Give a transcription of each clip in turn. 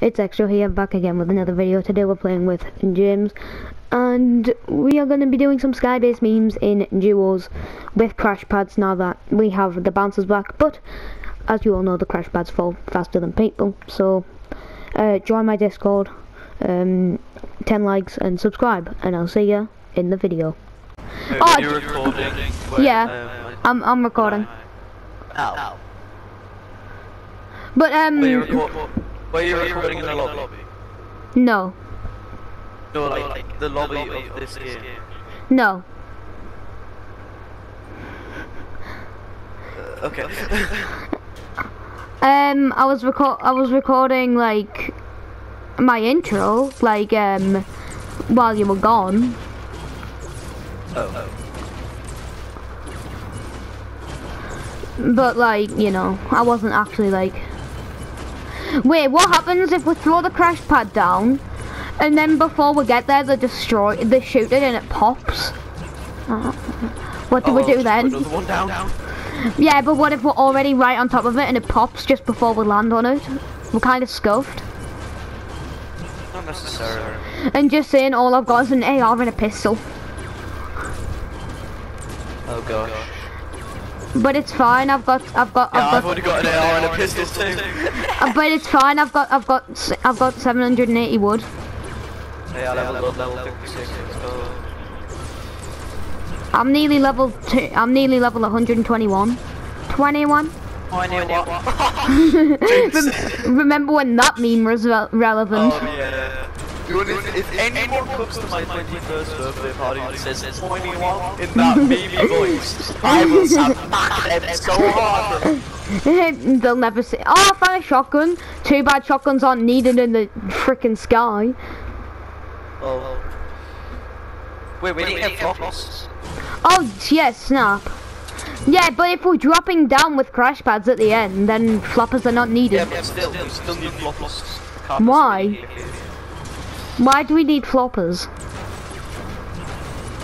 It's Extra here, back again with another video. Today we're playing with James, and we are going to be doing some Skybase memes in duos with crash pads now that we have the bouncers back. But, as you all know, the crash pads fall faster than people. So, uh, join my Discord, um, 10 likes and subscribe, and I'll see you in the video. Oh, Oh, you're recording. Yeah. I'm, I'm recording. Ow. But, um, Were you, were you recording in the lobby? no, No, like the lobby of this game. no. Uh, okay. Um, I was record I was recording like my intro, like um, while you were gone. oh. But like, you know, I wasn't actually like. Wait, what happens if we throw the crash pad down, and then before we get there, they destroy, they shoot it and it pops? Uh, what do we Oh, do then? Down. Yeah, but what if we're already right on top of it and it pops just before we land on it? We're kind of scuffed. Not necessarily. And just saying, all I've got is an AR and a pistol. Oh gosh. But it's fine. I've got, I've got, Yeah, I've got, I've already got an AR and a pistol too. Uh, but it's fine. I've got, I've got, I've got 780 wood. Yeah, level up, level 56. I'm nearly level two. I'm nearly level 121. 21. Oh, I knew what. Rem- remember when that meme was re relevant? Oh yeah. Dude, if, if anyone comes to my 21st birthday party and says 21 in that meme voice, I will smack them so hard. They'll never see. Oh, I found a shotgun. Too bad shotguns aren't needed in the freaking sky. Oh. Wait, we need to get floppers. Oh, yes, snap. Yeah, but if we're dropping down with crash pads at the end, then floppers are not Yeah, needed. but still, we still need floppers. Why? Just leave it. Why do we need floppers?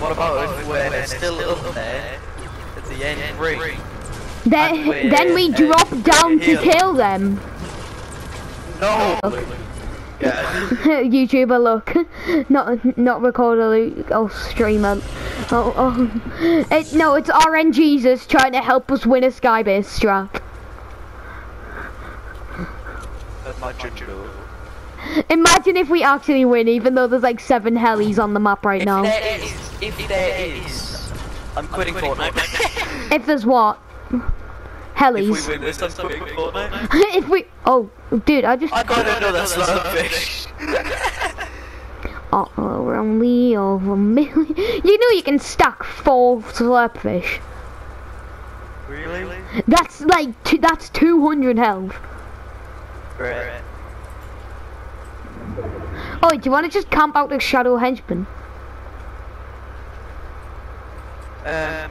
What about if we're still up there at the end ring? Then, then we drop down to kill them. No! Yeah. YouTuber, look, not not recorder, Luke. Oh, streamer. Oh, oh. It, no, it's RNGesus trying to help us win a skybase strap. That's my though. Imagine if we actually win, even though there's like seven helis on the map right If now. there is, if there is, I'm quitting Fortnite. If there's what? if we Helis. win this, I'm quitting Fortnite. if we, oh, dude, I just. I got another slurpfish. Oh, we're only over a million. You know you can stack four slurpfish. really? That's like two, that's 200 health. Right. Oh, do you want to just camp out the shadow henchman? Um.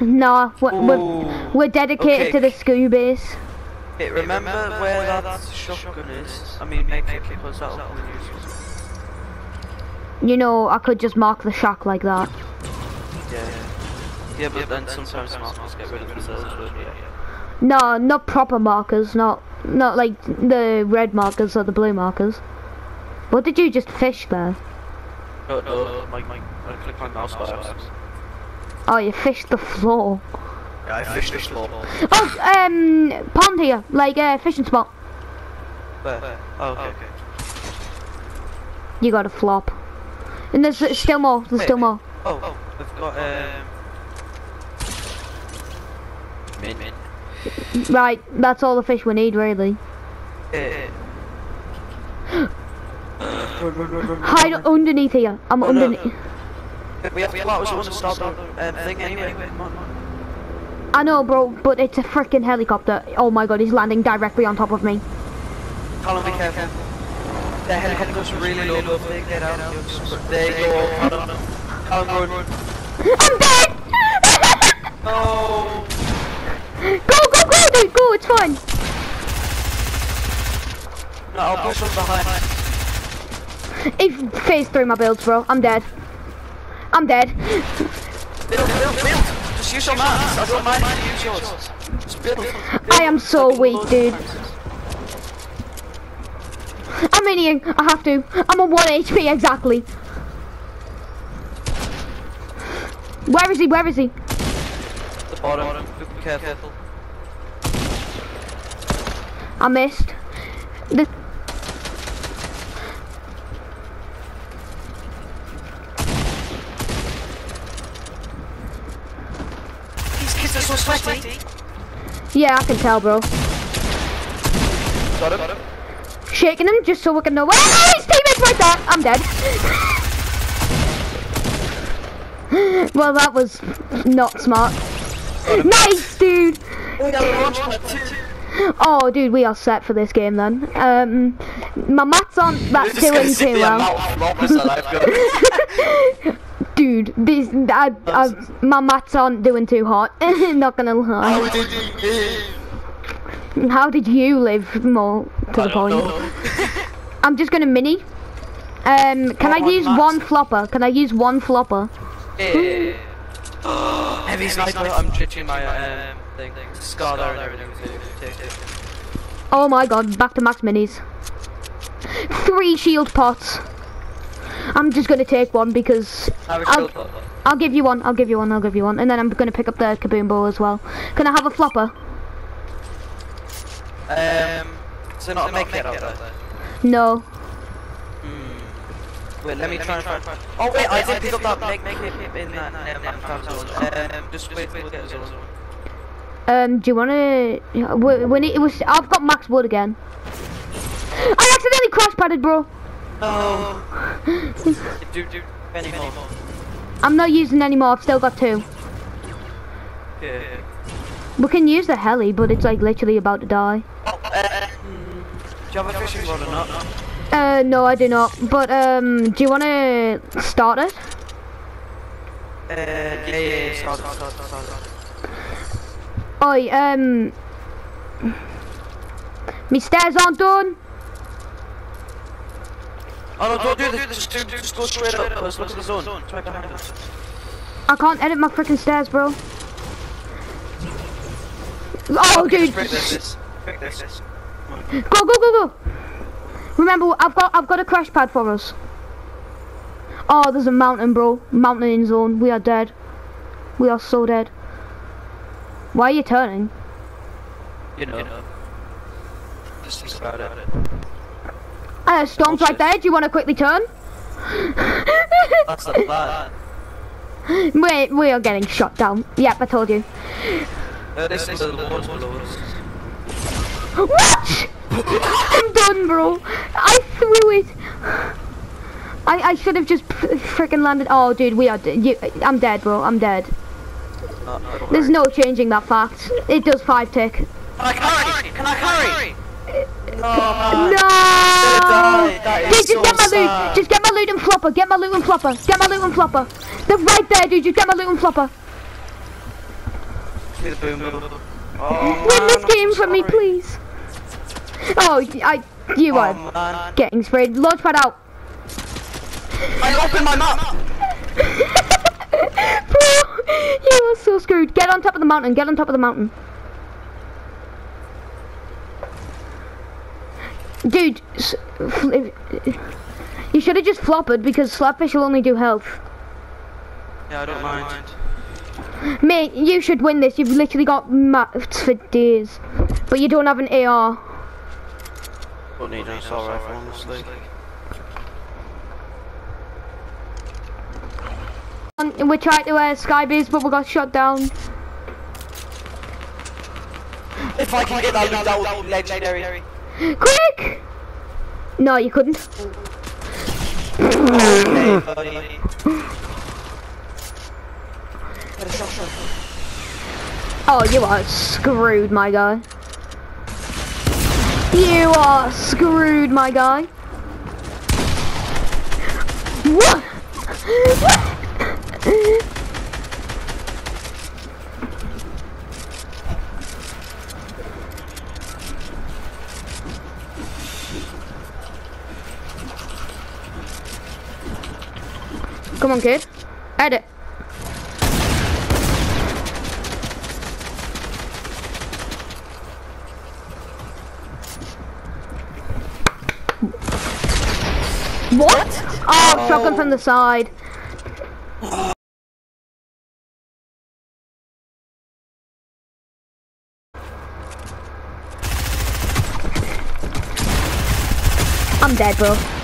Nah, we're, we're, we're dedicated Okay. to the skybase. Hey, remember where that shotgun is? I mean, make it because that'll come in useful. You know, I could just mark the shack like that. Yeah. Yeah, but then sometimes markers get rid of themselves, don't you? No, not proper markers, not not like the red markers or the blue markers. What did you just fish there? No, no, my, my, I click my mouse by. Oh, you fished the floor. Yeah, I fished this floor. Oh, um, pond here, like a uh, fishing spot. Where? Oh, okay. okay. You got a flop. And there's uh, still more, there's still more. Oh, oh, we've got, um... Min. Min. Right, that's all the fish we need, really. Run, run, run, run, Hide underneath here. I'm No, no, underneath. We have to flowers, I to start the um, thing anyway. I know, bro, but it's a freaking helicopter. Oh my god, he's landing directly on top of me. Colin, be careful. The helicopter's really low above me, get out. There you go. Colin, run. I'm dead! No! go, go, go, dude, go, it's fine. No, I'll push from behind. He phased through my builds, bro. I'm dead. I'm dead. Build, build, build! Just use your mats. I don't mind you use yours. Just build. I am so weak, dude. I'm miniing. I have to. I'm on 1 HP exactly. Where is he? Where is he? The bottom. Be careful. I missed. The These kids are so sweaty. yeah, I can tell, bro. Got him. Shaking him just so we can know. Oh, his teammates right there. I'm dead. well, that was not smart. Nice, dude. Oh, yeah, launch pad too. Dude, we are set for this game then. Um, my maths aren't that Just doing too well. amount of floppers that I've got. Dude, this, I, I, my maths aren't doing too hot. Not gonna lie. How did you live? How did you live more to the I don't point? know. I'm just gonna mini. Um, can I Oh, use Max. one flopper? Can I use one flopper? Yeah. Heavy sniper. I'm ditching my um thing. Scar there and everything. Take. Oh my god, back to max minis. Three shield pots. I'm just gonna take one because Have a I'll. I'll give you one, I'll give you one, I'll give you one. And then I'm gonna pick up the kaboom ball as well. Can I have a flopper? Um, so not a make it out there. No. Wait, let me try and find. Oh wait, I did pick up that make make it in that um, that. Um, just wait till we get a. Um, do you wanna, when when it was, I've got max wood again. I accidentally crash padded, bro. Oh. do do any more. I'm not using any more, I've still got two. Yeah. We can use the heli, but it's like literally about to die. Oh, uh, do you have a fishing rod or not? Uh, no, I do not. But um, do you want to start it? Uh, yeah, yeah, yeah. Start, it, start, start. Oi, um, me stairs aren't done. Oh no, don't do this. Just, do, just go straight up. Let's look at the zone. Try behind us. I can't edit my freaking stairs, bro. Oh, Okay, dude, break this. Break this. go, go, go, go. Remember, I've got, I've got a crash pad for us. Oh, there's a mountain, bro. Mountain in zone. We are dead. We are so dead. Why are you turning? You know. Just think about it. Uh, storm's right there. Do you want to quickly turn? That's the plan. Wait, we are getting shot down. Yep, I told you. Uh, this is the water's below us. What? I'm done, bro. I threw it. I I should have just freaking landed. Oh, dude, we are. d- You, I'm dead, bro. I'm dead. Uh, There's no changing that fact. It does five tick. Can I carry? Can I carry? Oh, No. die. That is Dude, just so get my sad. loot. Just get my loot and flopper. Get my loot and flopper. Get my loot and flopper. They're right there, dude. Just get my loot and flopper. Give me the boom boom. Oh, Win this game for me, please. Oh, I. You are Oh, man. getting sprayed. Launchpad out. I opened my map. Bro, you are so screwed. Get on top of the mountain. Get on top of the mountain. Dude, s- fl- you should have just floppered because slapfish will only do health. Yeah, I don't mind. Mate, you should win this. You've literally got maps for days. But you don't have an AR. Don't need an assault rifle, honestly. And We tried to uh, skybase, but we got shot down. If I can get that loot, that would be legendary. Quick! No, you couldn't. Oh, you are screwed, my guy. You are screwed, my guy. What? Come on, kid. Edit. What? Ah, oh, shotgun from the side. I'm dead, bro.